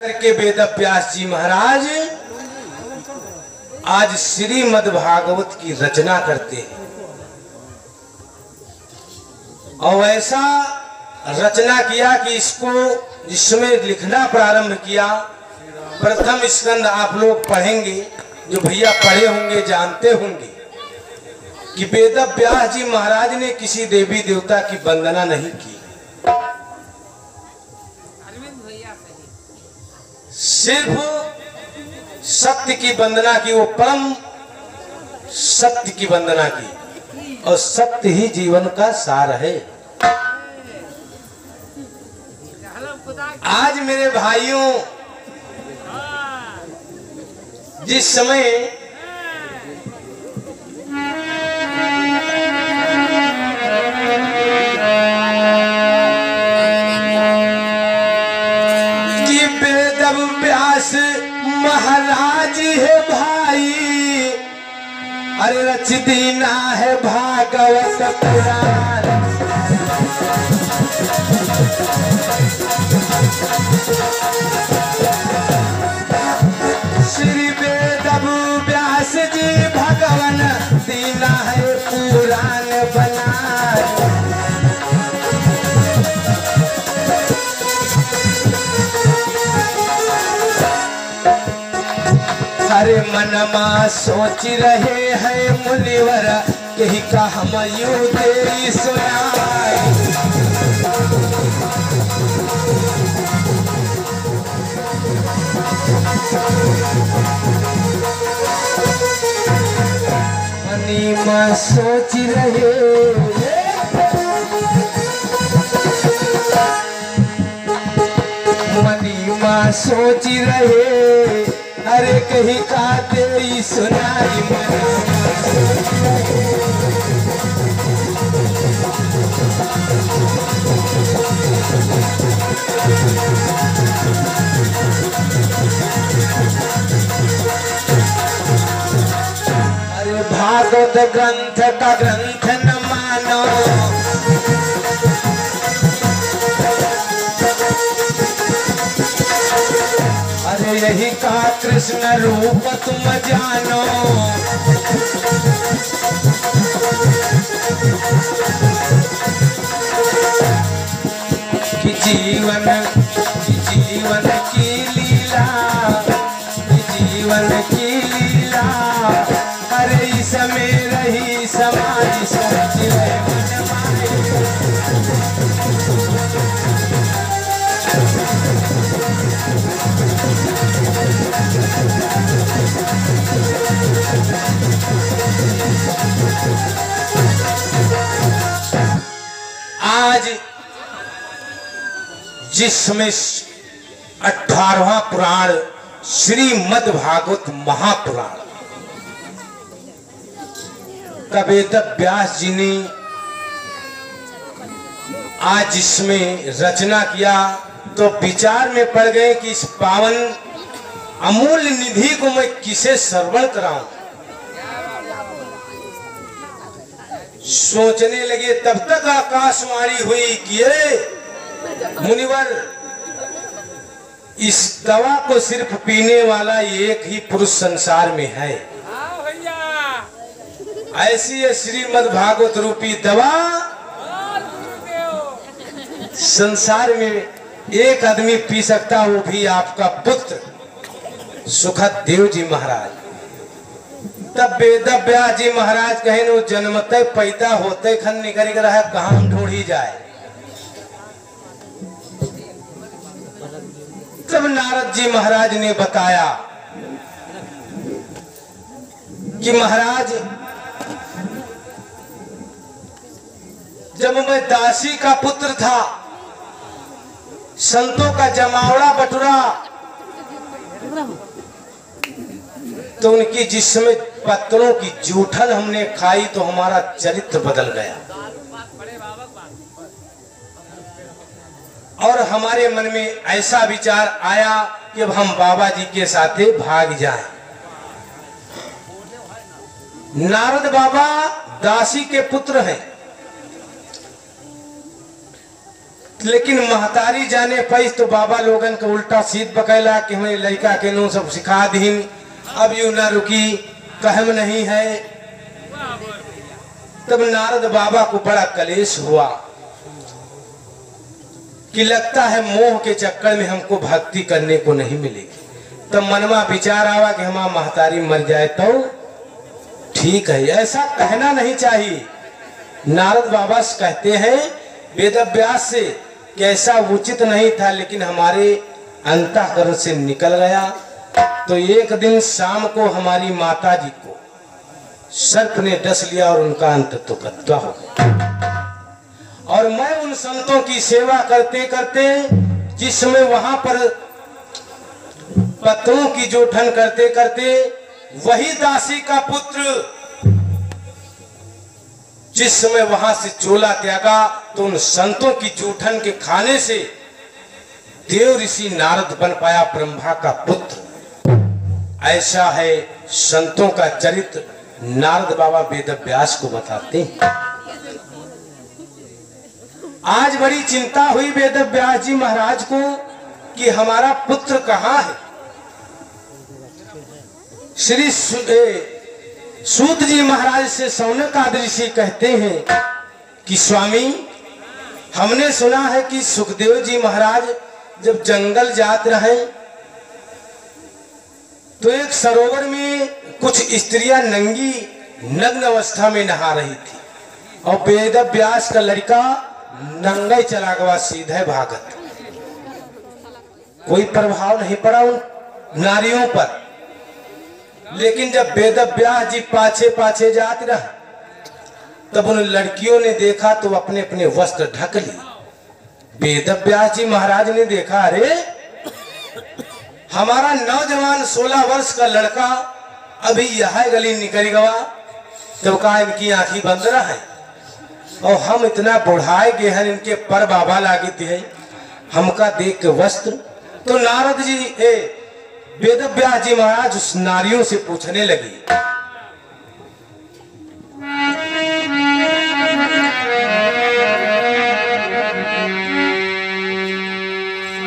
करके वेद व्यास जी महाराज, आज श्रीमद भागवत की रचना करते हैं। और ऐसा रचना किया कि इसको जिसमें लिखना प्रारंभ किया। प्रथम स्कंद आप लोग पढ़ेंगे, जो भैया पढ़े होंगे, जानते होंगे कि वेद व्यास जी महाराज ने किसी देवी देवता की वंदना नहीं की। सिर्फ़ सत्य की वंदना की, वो परम सत्य की वंदना की। और सत्य ही जीवन का सार है। आज मेरे भाइयों, जिस समय व्यास महाराज है भाई। अरे रच दीना है भागवत पुराण। श्री वेद व्यास जी, भगवान दीना मनमा सोच रहे हैं मुनिवर कही का हम यू दे सुनाई। मनीमा सोच रहे मनीमा सोच रहे अरे कहीं तेरी सुनाई अरे भागवत ग्रंथ का ग्रंथ न मानो। यही का कृष्ण रूप तुम जानो। कि जीवन कि जीवन की लीला, कि जीवन की लीला अरे इसमें रही समाज सोच रहे आज जिसमें अठारवा पुराण श्रीमद भागवत महापुराण। का वेद व्यास जी ने आज इसमें रचना किया तो विचार में पड़ गए कि इस पावन अमूल्य निधि को मैं किसे श्रवण कराऊं? सोचने लगे तब तक आकाशवाणी हुई कि ये मुनिवर इस दवा को सिर्फ़ पीने वाला एक ही पुरुष संसार में है। ऐसी है श्रीमद भागवत रूपी दवा संसार में एक आदमी पी सकता वो भी आपका पुत्र सुखद देव जी महाराज। तब वेद जी महाराज कहे जन्मते पैदा होते खन निकल कर रहा कहा ढूंढी जाए? तब नारद जी महाराज ने बताया कि महाराज, जब मैं दासी का पुत्र था, संतों का जमावड़ा बटुरा तो उनकी जिसमें पत्तरों की जूठल हमने खाई तो हमारा चरित्र बदल गया। और हमारे मन में ऐसा विचार आया कि अब हम बाबा जी के साथ भाग जाएँ। नारद बाबा दासी के पुत्र हैं। लेकिन महतारी जाने पैस तो बाबा लोगन के उल्टा सीध बकैला कि हमें लड़का के नो सब सिखा दी अब यू ना रुकी। कहम नहीं है। तब नारद बाबा को बड़ा कलेश हुआ कि लगता है मोह के चक्कर में हमको भक्ति करने को नहीं मिलेगी। तब मनमा विचार आवा कि हमारा महतारी मर जाए तो ठीक है। ऐसा कहना नहीं चाहिए। नारद बाबा कहते हैं वेद व्यास से, कैसा उचित नहीं था, लेकिन हमारे अंतःकरण से निकल गया। तो एक दिन शाम को हमारी माता जी को सर्प ने डस लिया और उनका अंत तो कत्वा हो गया। और मैं उन संतों की सेवा करते करते जिस समय वहाँ पर पत्रों की जोठन करते करते, वही दासी का पुत्र जिस समय वहाँ से चोला त्यागा तो उन संतों की जूठन के खाने से देव ऋषि नारद बन पाया ब्रह्मा का पुत्र। ऐसा है संतों का चरित्र नारद बाबा वेद व्यास को बताते हैं। आज बड़ी चिंता हुई वेद व्यास जी महाराज को कि हमारा पुत्र कहाँ है? श्री सूत जी महाराज से सौनक ऋषि कहते हैं कि स्वामी, हमने सुना है कि सुखदेव जी महाराज जब जंगल जात रहे तो एक सरोवर में कुछ स्त्रियाँ नंगी, नग्न अवस्था में नहा रही थी। और वेद व्यास का लड़का नंगा चला गया, सीधे भागत। कोई प्रभाव नहीं पड़ा उन नारियों पर। लेकिन जब वेद व्यास जी पाछे पाछे जाते रहे, तब उन लड़कियों ने देखा तो अपने अपने वस्त्र ढक लिए। वेद व्यास जी महाराज ने देखा, अरे हमारा नौजवान सोलह वर्ष का लड़का अभी यह गली निकल गया तब कहा इनकी आंखी बंद रहा। है और हम इतना बुढ़ाए गए हैं, इनके पर बाबा लागे थे हमका देख के वस्त्र। तो नारद जी, ए वेद व्यास जी महाराज उस नारियों से पूछने लगी।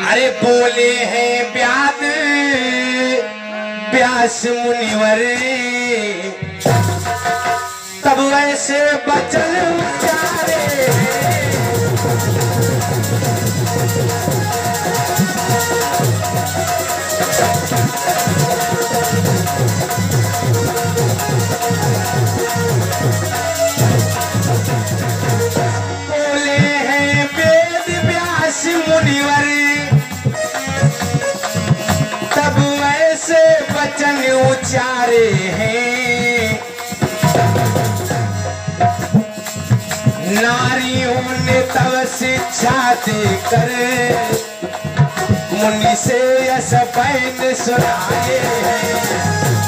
अरे बोले व्यास मुनिवर उचारे हैं। नारियों ने तब शिक्षा देकर मुनि से यश पैन सुनाए हैं।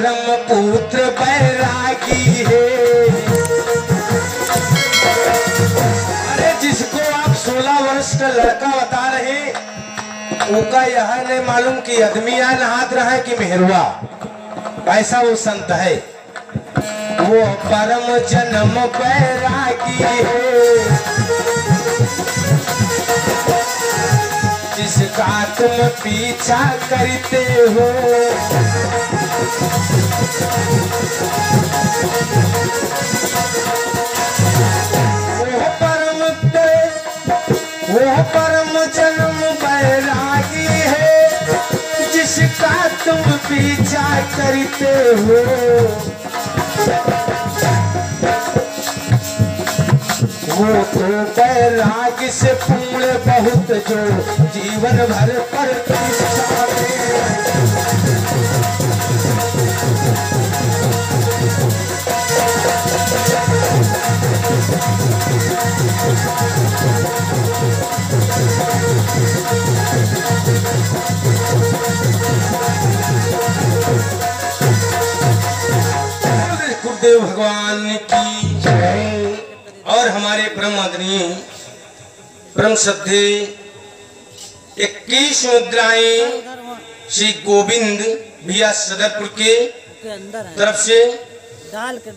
परम पुत्र बैरागी है। अरे, जिसको आप 16 वर्ष का लड़का बता रहे उनका यह नहीं मालूम कि आदमी या नहात रहा है कि मेहरुआ ऐसा वो संत है। वो परम जन्म बैरागी है। तुम पीछा करते हो। वो परम परम जन्म है जिसका तुम पीछा करते हो। वो तो बैराग से पूर्ण बहुत जो जीवन भर पर भगवान। और हमारे परम आदरणीय परम श्रद्धे इक्कीस मुद्राएँ श्री गोविंद भैया सदरपुर के तरफ़ से। डाल के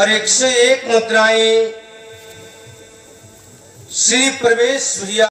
और एक सौ एक मुद्राएँ श्री प्रवेश भैया